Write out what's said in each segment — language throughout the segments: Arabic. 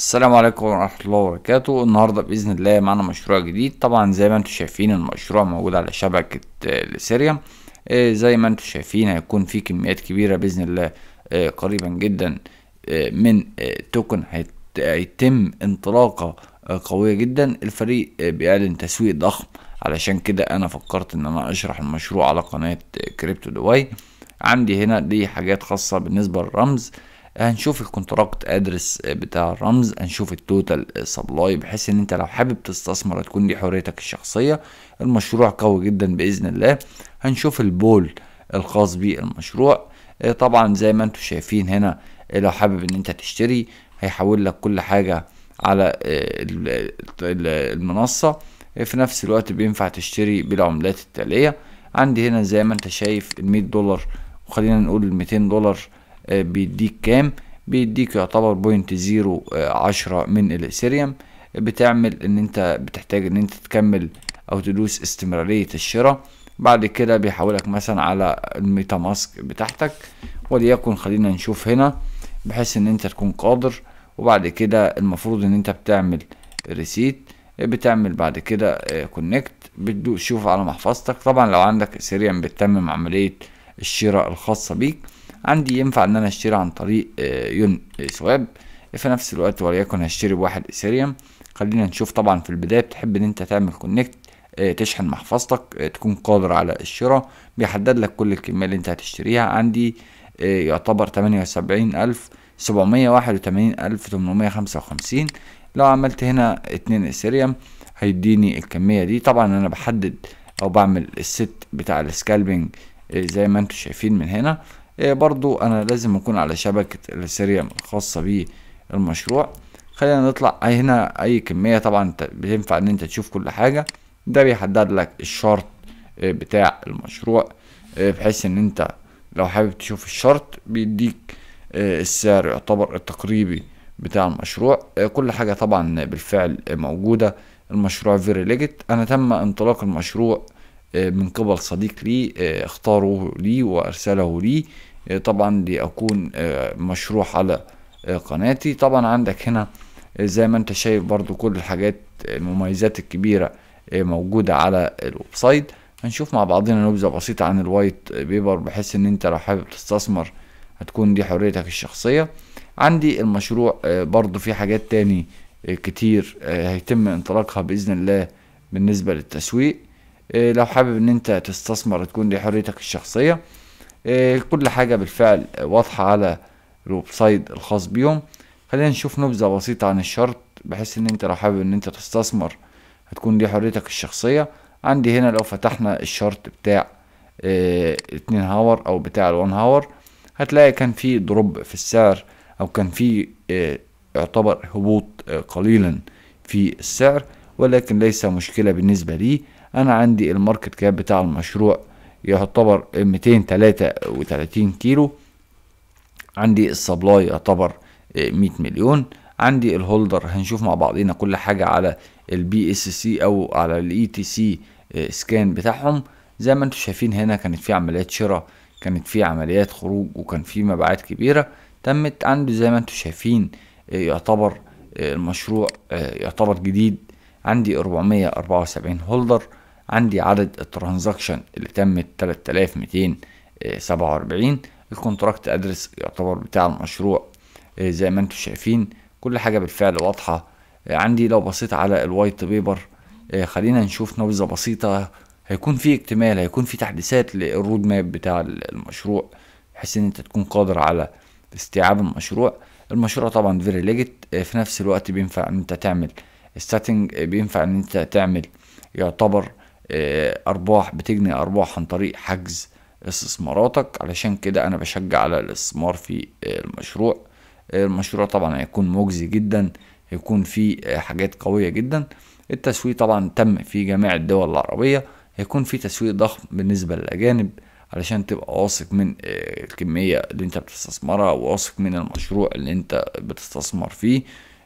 السلام عليكم ورحمة الله وبركاته. النهاردة بإذن الله معنا مشروع جديد. طبعا زي ما أنتم شايفين المشروع موجود على شبكة آه، الإيثيريوم آه، زي ما أنتم شايفين هيكون في كميات كبيرة بإذن الله آه، قريبا جدا من token هيت- هيتم انطلاقة قوية جدا. الفريق بيعلن تسويق ضخم. علشان كده أنا فكرت إن أنا أشرح المشروع على قناة كريبتو دبي. عندي هنا دي حاجات خاصة بالنسبة للرمز هنشوف ال contract address بتاع الرمز هنشوف ال total supply بحيث إن أنت لو حابب تستثمر تكون دي حريتك الشخصية. المشروع قوي جدا بإذن الله. هنشوف ال pool الخاص بالمشروع آه، طبعا زي ما أنتم شايفين هنا آه، لو حابب إن أنت تشتري هيحول لك كل حاجة على آه، ال- ال- المنصة. آه، في نفس الوقت بينفع تشتري بالعملات التالية. عندي هنا زي ما أنت شايف المية دولار وخلينا نقول الميتين دولار. آه، بيديك كام؟ بيديك يعتبر point zero آه، عشرة من الإثيريوم. بتعمل إن أنت بتحتاج إن أنت تكمل أو تدوس استمرارية الشراء. بعد كده بيحولك مثلا على ال MetaMask بتاعتك. وليكن خلينا نشوف هنا بحيث إن أنت تكون قادر. وبعد كده المفروض إن أنت بتعمل reset بتعمل بعد كده connect بتدوس شوف على محفظتك. طبعا لو عندك إثيريوم بتتمم عملية الشراء الخاصة بيك. عندي ينفع إن أنا أشتري عن طريق آه، Uniswap. في نفس الوقت وليكن هشتري بواحد إثيريوم. خلينا نشوف طبعا في البداية بتحب إن أنت تعمل connect تشحن محفظتك آه، تكون قادر على الشراء. بيحدد لك كل الكمية اللي أنت هتشتريها. عندي آه، يعتبر تمانية وسبعين ألف سبعمية واحد وتمانين ألف تمنمية خمسة وخمسين. لو عملت هنا اتنين إثيريوم هيديني الكمية دي. طبعا أنا بحدد أو بعمل الست بتاع السكالبنج آه، زي ما أنتم شايفين من هنا. آه، برضو أنا لازم أكون على شبكة الاثيريوم الخاصة بالمشروع. خلينا نطلع. هنا أي كمية طبعا بينفع إن أنت تشوف كل حاجة. ده بيحدد لك الشرط آه، بتاع المشروع آه، بحيث إن أنت لو حابب تشوف الشرط بيديك السعر يعتبر التقريبي بتاع المشروع. كل حاجة طبعا بالفعل موجودة. المشروع very legit أنا تم انطلاق المشروع من قبل صديق لي آه، اختاره لي وارسله لي. آه، طبعا لأكون آه، مشروع على آه، قناتي. طبعا عندك هنا آه، زي ما انت شايف برضو كل الحاجات المميزات الكبيرة آه، موجودة على ال website. هنشوف مع بعضنا نبذة بسيطة عن ال white paper بحيث ان انت لو حابب تستثمر هتكون دي حريتك الشخصية. عندي المشروع آه، برضو في حاجات تاني آه، كتير آه، هيتم انطلاقها بإذن الله بالنسبة للتسويق. آه، لو حابب إن أنت تستثمر تكون دي حريتك الشخصية آه، كل حاجة بالفعل واضحة على ال website الخاص بيهم. خلينا نشوف نبذة بسيطة عن ال chart بحيث إن أنت لو حابب إن أنت تستثمر هتكون دي حريتك الشخصية. عندي هنا لو فتحنا ال chart بتاع آه اتنين hour أو بتاع ال one hour هتلاقي كان في drop في السعر أو كان في آه يعتبر هبوط آه قليلا في السعر ولكن ليس مشكلة بالنسبة لي. أنا عندي ال market cap بتاع المشروع يعتبر 233 كيلو. عندي ال supply يعتبر آه، 100 مليون. عندي ال holder هنشوف مع بعضينا كل حاجة على ال BSC أو على ال ETH scan بتاعهم. زي ما أنتم شايفين هنا كانت في عمليات شراء كانت في عمليات خروج وكان في مبيعات كبيرة. تمت عنده زي ما أنتم شايفين يعتبر المشروع يعتبر جديد. عندي 474 holder. عندي عدد ال transaction اللي تمت 3247 ال contract address يعتبر بتاع المشروع آه، زي ما أنتم شايفين. كل حاجة بالفعل واضحة. آه، عندي لو بصيت على ال white paper آه، خلينا نشوف نبذة بسيطة. هيكون في اكتمال هيكون في تحديثات لل road map بتاع المشروع بحيث إن أنت تكون قادر على استيعاب المشروع. المشروع طبعا very legit في نفس الوقت بينفع إن أنت تعمل staking بينفع إن أنت تعمل يعتبر آه، أرباح بتجني أرباح عن طريق حجز استثماراتك. علشان كده أنا بشجع على الاستثمار في آه، المشروع. آه، المشروع طبعا هيكون مجزي جدا هيكون فيه آه، حاجات قوية جدا. التسويق طبعا تم في جميع الدول العربية. هيكون في تسويق ضخم بالنسبة للأجانب علشان تبقى واثق من آه، الكمية اللي أنت بتستثمرها وواثق من المشروع اللي أنت بتستثمر فيه.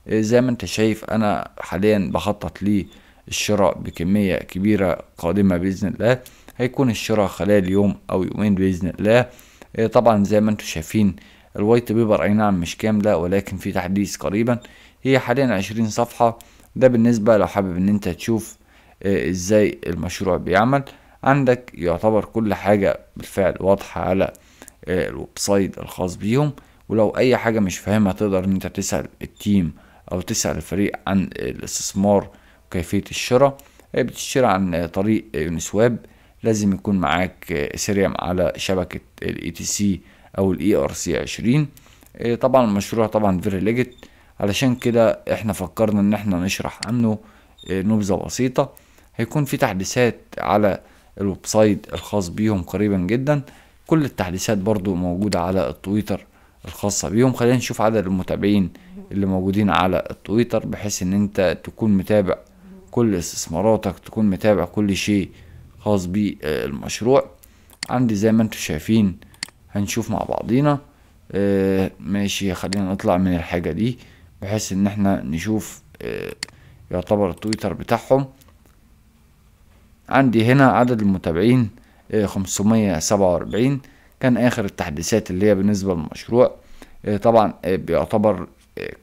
آه، زي ما أنت شايف أنا حاليا بخطط للشراء بكمية كبيرة قادمة بإذن الله. هيكون الشراء خلال يوم أو يومين بإذن الله. آه، طبعا زي ما أنتم شايفين ال white paper أي نعم مش كاملة ولكن في تحديث قريبا. هي حاليا عشرين صفحة. ده بالنسبة لو حابب إن أنت تشوف آه، إزاي المشروع بيعمل. عندك يعتبر كل حاجة بالفعل واضحة على آه، ال website الخاص بيهم. ولو أي حاجة مش فاهمها تقدر إن أنت تسأل ال team أو تسأل الفريق عن الاستثمار وكيفية الشراء. آه، بتشتري عن طريق Uniswap لازم يكون معاك إيثيريوم على شبكة ال ETH أو ال ERC عشرين. طبعا المشروع طبعا very legit علشان كده إحنا فكرنا إن إحنا نشرح عنه نبذة بسيطة. هيكون في تحديثات على ال website الخاص بيهم قريبا جدا. كل التحديثات برضو موجودة على التويتر الخاصة بيهم. خلينا نشوف عدد المتابعين اللي موجودين على التويتر بحيث إن أنت تكون متابع كل استثماراتك تكون متابع كل شيء خاص بالمشروع. عندي زي ما أنتم شايفين هنشوف مع بعضينا. آه ماشي خلينا نطلع من الحاجة دي بحيث إن إحنا نشوف آه يعتبر التويتر بتاعهم. عندي هنا عدد المتابعين خمسمية سبعة وأربعين. كان آخر التحديثات اللي هي بالنسبة للمشروع. طبعا بيعتبر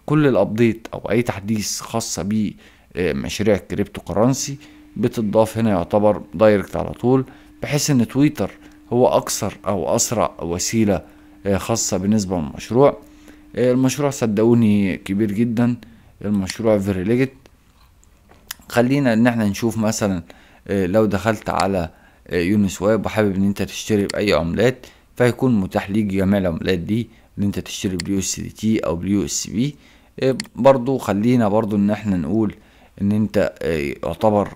كل ال update أو أي تحديث خاصة بمشاريع ال cryptocurrency بتضاف هنا يعتبر direct على طول بحيث إن تويتر هو أكثر أو أسرع وسيلة خاصة بالنسبة للمشروع. المشروع صدقوني كبير جدا المشروع very legit خلينا إن إحنا نشوف مثلا لو دخلت على Uniswap وحابب إن أنت تشتري بأي عملات فهيكون متاح ليك جميع العملات دي إن أنت تشتري بال USDT أو بال USDC برضو خلينا برضو إن إحنا نقول إن أنت يعتبر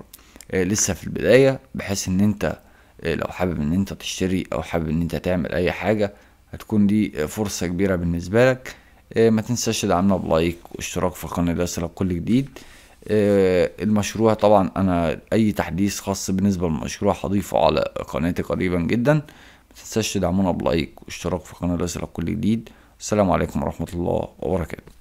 لسه في البداية بحيث إن أنت لو حابب إن أنت تشتري أو حابب إن أنت تعمل أي حاجة هتكون دي فرصة كبيرة بالنسبة لك. ما تنساش تدعمنا ب like واشتراك في القناة ليصلك كل جديد. المشروع طبعا أنا أي تحديث خاص بالنسبة للمشروع هضيفه على قناتي قريبا جدا. متنساش تدعمونا بلايك واشتراك في القناة ليصلك كل جديد. السلام عليكم ورحمة الله وبركاته.